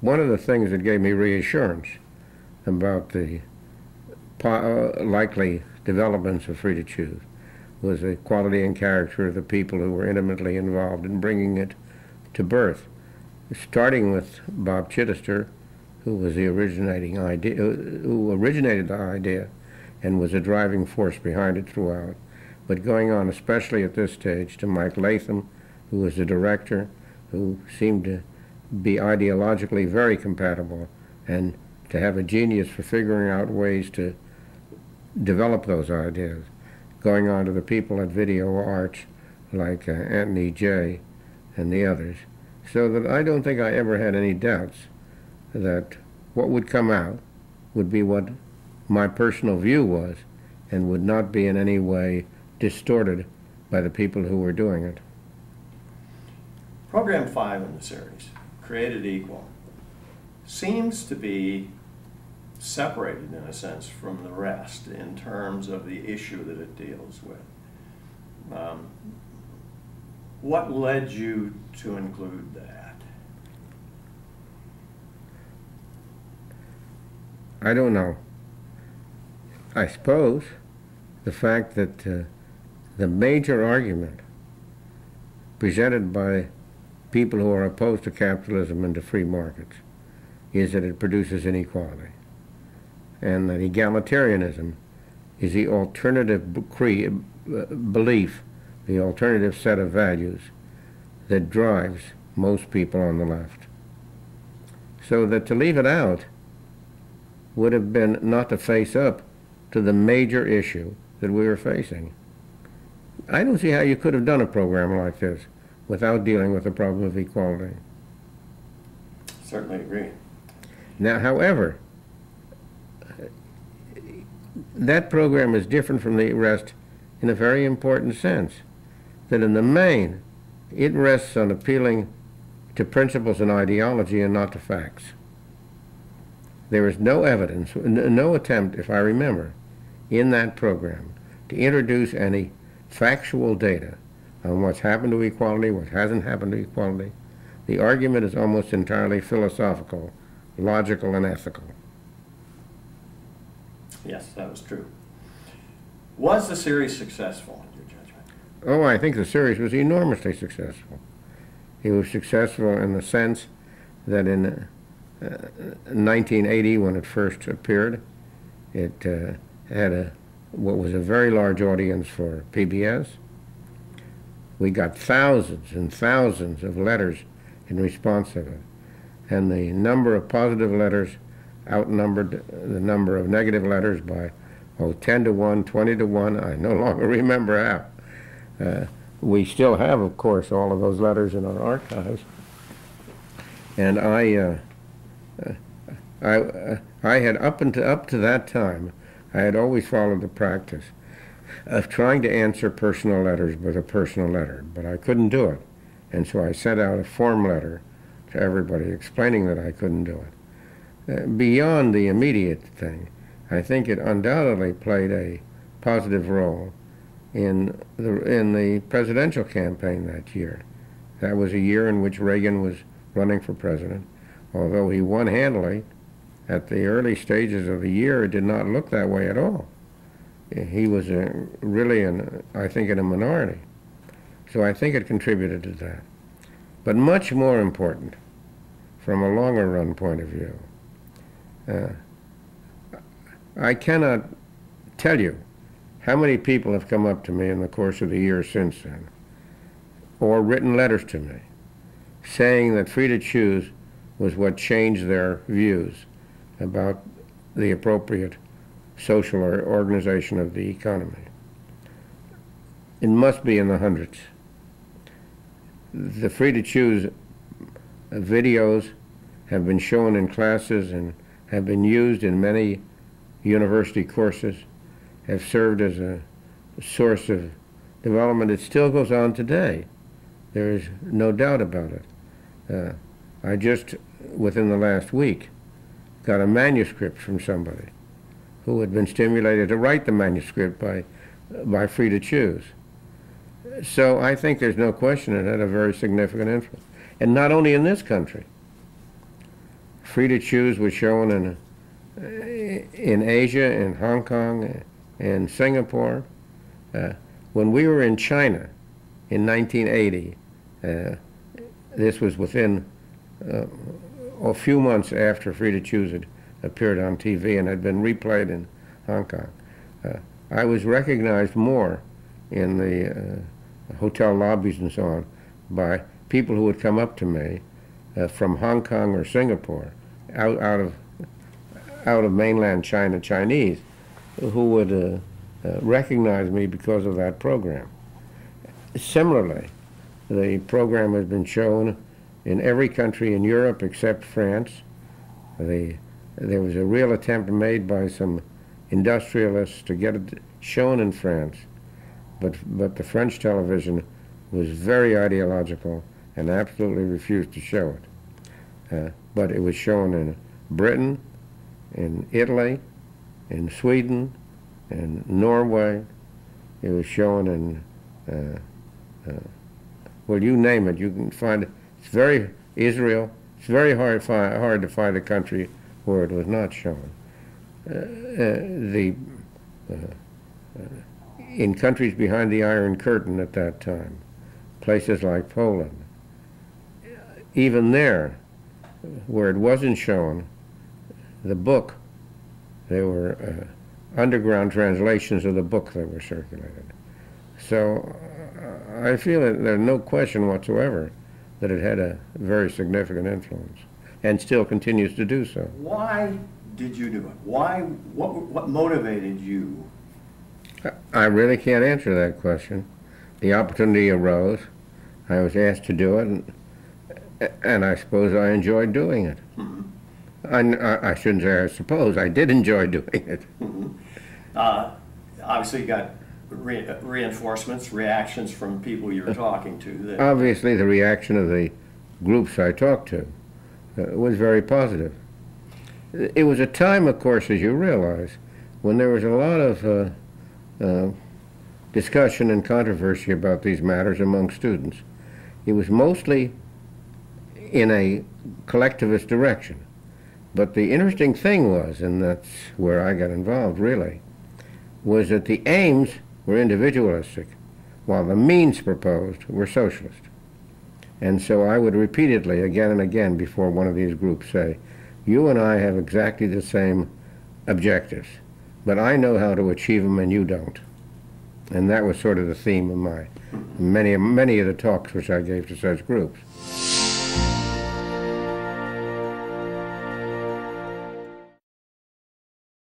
one of the things that gave me reassurance about the uh, likely developments of Free to Choose was the quality and character of the people who were intimately involved in bringing it to birth, starting with Bob Chitester, who was the originating idea, who originated the idea, and was a driving force behind it throughout. But going on, especially at this stage, to Mike Latham, who was the director, who seemed to be ideologically very compatible, and to have a genius for figuring out ways to develop those ideas. Going on to the people at Video Arts, like uh, Anthony Jay and the others, so that I don't think I ever had any doubts that what would come out would be what my personal view was and would not be in any way distorted by the people who were doing it. Program five in the series, Created Equal, seems to be separated in a sense from the rest in terms of the issue that it deals with. Um, what led you to include that? I don't know. I suppose the fact that uh, the major argument presented by people who are opposed to capitalism and to free markets is that it produces inequality, and that egalitarianism is the alternative uh, belief, the alternative set of values that drives most people on the left. So that to leave it out would have been not to face up to the major issue that we were facing. I don't see how you could have done a program like this without dealing with the problem of equality. Certainly agree. Now, however, that program is different from the rest in a very important sense. That in the main, it rests on appealing to principles and ideology and not to facts. There is no evidence, no attempt, if I remember, in that program to introduce any factual data on what's happened to equality, what hasn't happened to equality. The argument is almost entirely philosophical, logical, and ethical. Yes, that was true. Was the series successful in your judgment? Oh, I think the series was enormously successful. It was successful in the sense that in uh, 1980, when it first appeared, it uh, had a what was a very large audience for PBS. We got thousands and thousands of letters in response to it, and the number of positive letters outnumbered the number of negative letters by oh 10 to 1, 20 to 1. I no longer remember how. Uh, we still have, of course, all of those letters in our archives, and I. Uh, I, I had up until up to that time, I had always followed the practice of trying to answer personal letters with a personal letter, but I couldn't do it, and so I sent out a form letter to everybody explaining that I couldn't do it. Uh, beyond the immediate thing, I think it undoubtedly played a positive role in the in the presidential campaign that year. That was a year in which Reagan was running for president, although he won handily at the early stages of the year, it did not look that way at all. He was a, really, I think, in a minority. So I think it contributed to that. But much more important, from a longer run point of view, uh, I cannot tell you how many people have come up to me in the course of the year since then, or written letters to me, saying that free to choose was what changed their views about the appropriate social or organization of the economy. It must be in the hundreds. The free to choose videos have been shown in classes and have been used in many university courses, have served as a source of development. It still goes on today. There is no doubt about it. Uh, I just, within the last week, got a manuscript from somebody who had been stimulated to write the manuscript by, by Free to Choose. So I think there's no question it had a very significant influence. And not only in this country. Free to Choose was shown in, uh, in Asia, in Hong Kong, in Singapore. Uh, when we were in China in 1980, uh, this was within uh, a few months after Free to Choose had appeared on TV and had been replayed in Hong Kong. Uh, I was recognized more in the uh, hotel lobbies and so on by people who would come up to me uh, from Hong Kong or Singapore, out, out of out of mainland China Chinese, who would uh, uh, recognize me because of that program. Similarly, the program has been shown in every country in Europe except France. The, there was a real attempt made by some industrialists to get it shown in France, but, but the French television was very ideological and absolutely refused to show it. Uh, but it was shown in Britain, in Italy, in Sweden, in Norway. It was shown in, uh, uh, well, you name it, you can find it. It's very, Israel, it's very hard, hard to find a country where it was not shown. Uh, uh, the, uh, uh, in countries behind the Iron Curtain at that time, places like Poland, even there, where it wasn't shown, the book, there were underground translations of the book that were circulated. So I feel that there's no question whatsoever that it had a very significant influence and still continues to do so. Why did you do it? Why, what, what motivated you? I really can't answer that question. The opportunity arose. I was asked to do it, and, and I suppose I enjoyed doing it. I, I shouldn't say I suppose. I did enjoy doing it. Uh, Obviously, you got re- reinforcements, reactions from people you were talking to that, Obviously, the reaction of the groups I talked to uh, was very positive. It was a time, of course, as you realize, when there was a lot of uh, uh, discussion and controversy about these matters among students. It was mostly in a collectivist direction. But the interesting thing was, and that's where I got involved really, was that the aims were individualistic, while the means proposed were socialist. And so I would repeatedly, again and again, before one of these groups say, you and I have exactly the same objectives, but I know how to achieve them and you don't. And that was sort of the theme of my many, many of the talks which I gave to such groups.